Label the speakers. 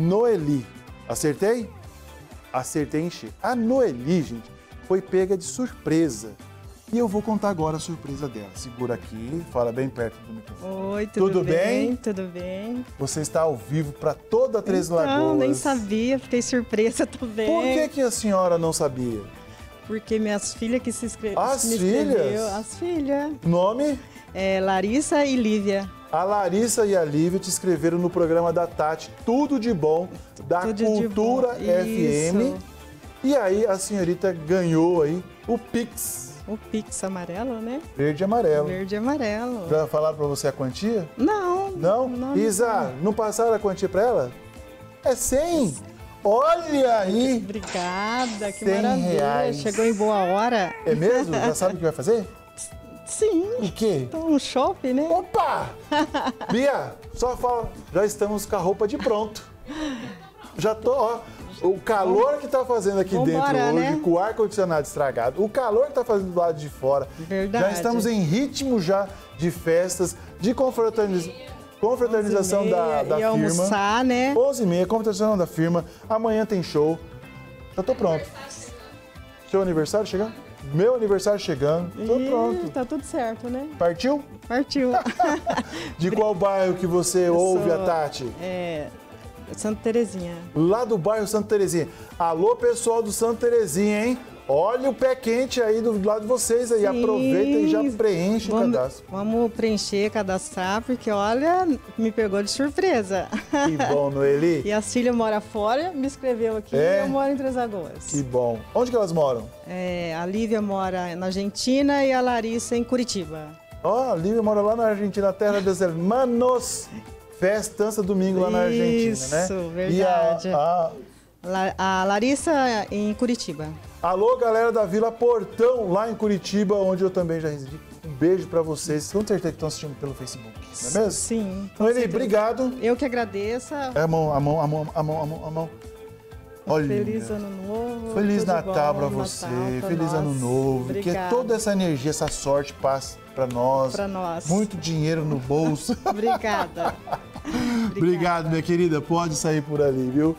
Speaker 1: Noeli. Acertei? Acertei em. A Noeli, gente, foi pega de surpresa. E eu vou contar agora a surpresa dela. Segura aqui, fala bem perto do microfone.
Speaker 2: Oi, tudo,
Speaker 1: Tudo bem?
Speaker 2: bem? Tudo bem.
Speaker 1: Você está ao vivo para toda Três
Speaker 2: Não,
Speaker 1: Lagoas.
Speaker 2: nem sabia, fiquei surpresa também.
Speaker 1: Por que, que a senhora não sabia?
Speaker 2: Porque minhas filhas que se inscreveram.
Speaker 1: As filhas?
Speaker 2: escreveu, As filhas.
Speaker 1: Nome?
Speaker 2: É, Larissa e Lívia.
Speaker 1: A Larissa e a Lívia te escreveram no programa da Tati, Tudo de Bom, da
Speaker 2: Tudo
Speaker 1: Cultura. FM. E aí a senhorita ganhou aí o Pix
Speaker 2: O Pix amarelo, né?
Speaker 1: verde e amarelo.
Speaker 2: Verde e amarelo.
Speaker 1: Já falaram pra você a quantia?
Speaker 2: Não.
Speaker 1: Não?
Speaker 2: não
Speaker 1: Isa, não passaram a quantia pra ela? É 100! Olha aí!
Speaker 2: Obrigada, que
Speaker 1: 100
Speaker 2: maravilha.
Speaker 1: reais.
Speaker 2: Chegou em boa hora.
Speaker 1: É mesmo? Já sabe o que vai fazer?
Speaker 2: Sim.
Speaker 1: O quê?
Speaker 2: Um shopping, né?
Speaker 1: Opa! Bia, só fala, já estamos com a roupa de pronto. Já tô, ó. O calor que tá fazendo aqui
Speaker 2: Vambora,
Speaker 1: dentro hoje,
Speaker 2: né?
Speaker 1: com o ar-condicionado estragado, o calor que tá fazendo do lado de fora.
Speaker 2: Verdade.
Speaker 1: Já estamos em ritmo já de festas, de confraterniz- confraternização da, da
Speaker 2: e
Speaker 1: firma.
Speaker 2: almoçar, né?
Speaker 1: 11 e meia, confraternização da firma. Amanhã tem show. Já tô pronto. Seu aniversário chegando? Meu aniversário chegando. Tô pronto.
Speaker 2: Tá tudo certo, né?
Speaker 1: Partiu?
Speaker 2: Partiu.
Speaker 1: De qual bairro que você ouve a Tati?
Speaker 2: É, Santa Terezinha.
Speaker 1: Lá do bairro Santa Terezinha. Alô, pessoal do Santa Terezinha, hein? Olha o pé quente aí do lado de vocês aí.
Speaker 2: Sim.
Speaker 1: Aproveita e já preenche o
Speaker 2: vamos,
Speaker 1: cadastro.
Speaker 2: Vamos preencher, cadastrar, porque olha, me pegou de surpresa.
Speaker 1: Que bom, Noeli.
Speaker 2: E as filhas moram fora, me escreveu aqui
Speaker 1: É?
Speaker 2: e eu moro em Três Lagoas.
Speaker 1: Que bom. Onde que elas moram?
Speaker 2: É, a Lívia mora na Argentina e a Larissa em Curitiba.
Speaker 1: Ó, a Lívia mora lá na Argentina, terra dos hermanos. Festança domingo lá na Argentina, né?
Speaker 2: Isso,
Speaker 1: E a-
Speaker 2: verdade.
Speaker 1: a-
Speaker 2: a Larissa em Curitiba.
Speaker 1: Alô, galera da Vila Portão, lá em Curitiba, onde eu também já residi. Um beijo pra vocês. Com certeza que estão assistindo pelo Facebook, não é mesmo?
Speaker 2: Sim.
Speaker 1: Noeli,
Speaker 2: certeza.
Speaker 1: obrigado.
Speaker 2: Eu que agradeço.
Speaker 1: É a mão, a mão, a mão, a mão, a mão, a mão. Olha.
Speaker 2: Feliz ano novo.
Speaker 1: Feliz Natal
Speaker 2: Natal
Speaker 1: você,
Speaker 2: pra
Speaker 1: feliz
Speaker 2: nós.
Speaker 1: ano novo,
Speaker 2: Obrigada.
Speaker 1: que toda essa energia, essa sorte passe pra nós.
Speaker 2: Pra nós.
Speaker 1: Muito dinheiro no bolso.
Speaker 2: Obrigada.
Speaker 1: Obrigado, minha querida. Pode sair por ali, viu?